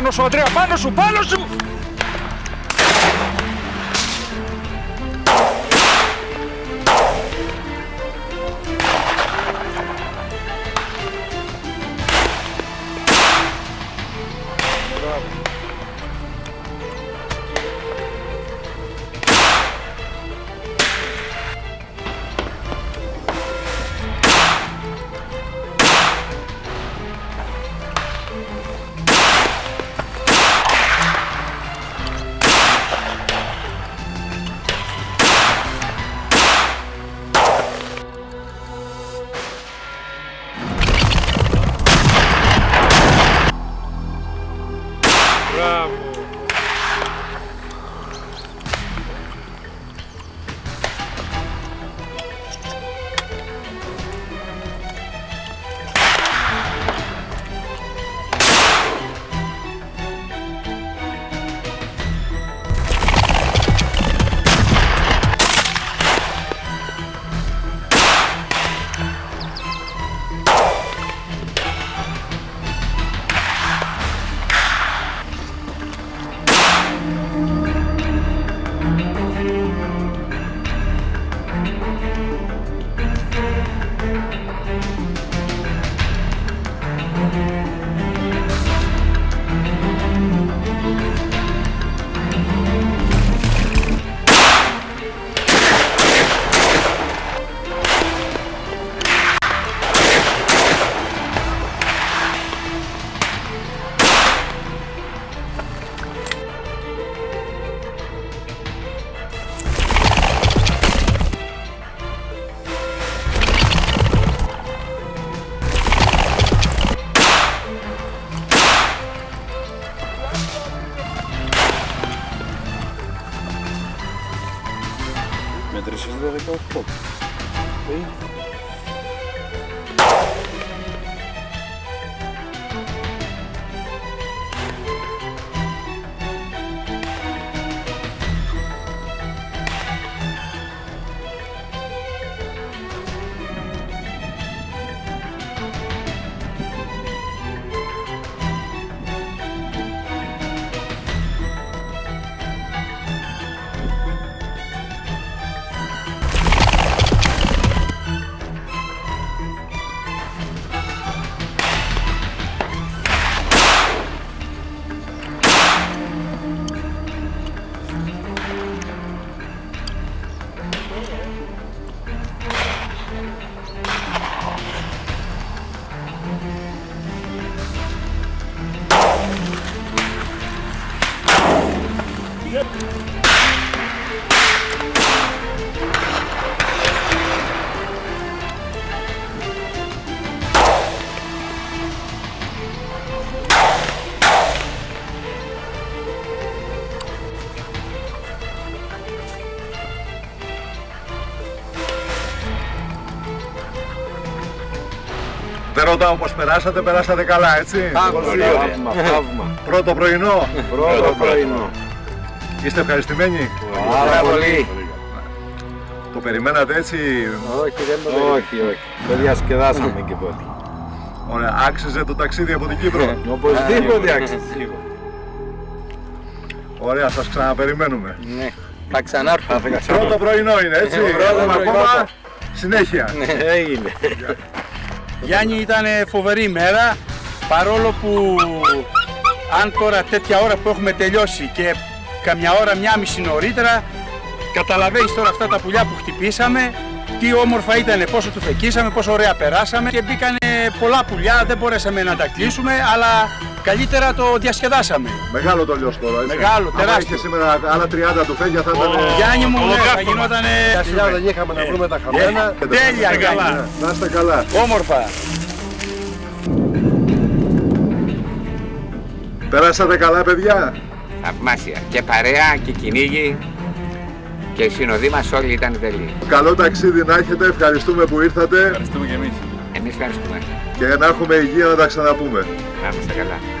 Πάνω σου, Αντρέα, πάνω σου, πάνω σου! Dus dat werkt ook klopt. Δεν ρωτάω πώς περάσατε, περάσατε καλά, έτσι; Πολύ ωραία. Θαύμα, θαύμα. Πρώτο πρωινό. Πρώτο πρωινό. Είστε ευχαριστημένοι; Πάρα πολύ. Το περιμένατε έτσι; Όχι, δεν το Όχι, όχι. Το διασκεδάσαμε και πότε. Ωραία, άξιζε το ταξίδι από την Κύπρο; Οπωσδήποτε άξιζε. Ωραία, σας ξαναπεριμένουμε. Ναι. Θα ξανάρθω. Πρώτο πρωινό είναι, έτσι; Πρώτο Έχουμε πρωινό. ακόμα συνέχεια. Ναι, έγινε. Γιάννη ήταν φοβερή ημέρα παρόλο που αν τώρα τέτοια ώρα που έχουμε τελειώσει και καμιά ώρα, μια μισή νωρίτερα καταλαβαίνεις τώρα αυτά τα πουλιά που χτυπήσαμε τι όμορφα ήταν, πόσο του φεκίσαμε, πόσο ωραία περάσαμε και μπήκανε πολλά πουλιά, δεν μπορέσαμε να τα κλείσουμε αλλά καλύτερα το διασκεδάσαμε. Μεγάλο το λιός τώρα, έτσι. Μεγάλο, Άμα τεράστιο. είχε σήμερα άλλα 30 του φέγγια θα ήταν... Γιάννη μου, ναι, θα γινόταν δεν είχαμε να βρούμε τα χαμένα. τέλεια, καλά, Να είστε καλά. όμορφα. Περάσατε καλά, παιδιά. Θαυμάσια. Και παρέα και κυνήγι και οι συνοδοί μας όλοι ήταν τέλειοι. Καλό ταξίδι να έχετε. Ευχαριστούμε που ήρθατε Εμείς ευχαριστούμε. και να έχουμε υγεία να τα ξαναπούμε. Να είστε καλά.